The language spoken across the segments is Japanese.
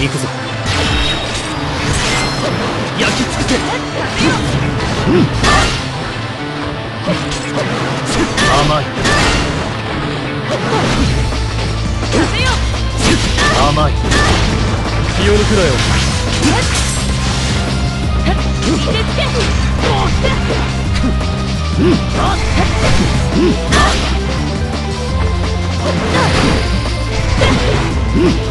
行くぞ。焼き尽くせ甘い。甘い。気を抜くなよ焼き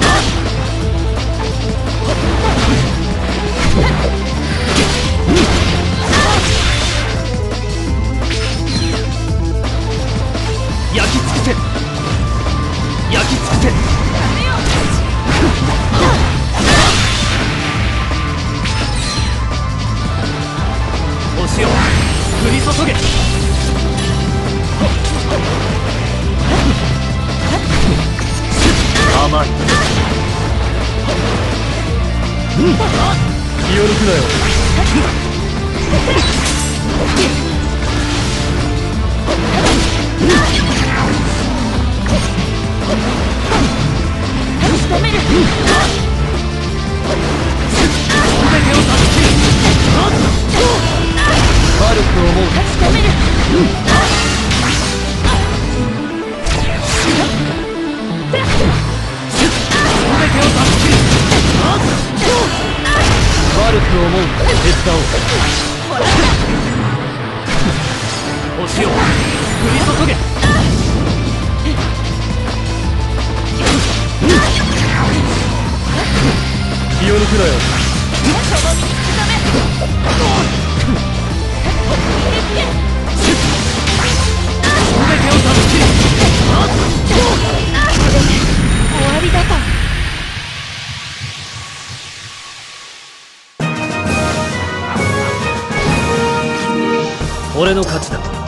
星を降り注げ。甘い。気を抜くなよ。全て魔力を。思う全てを。断ち切る悪く思う手伝おう星を。降り注げ気を。抜くなよ俺の勝ちだ。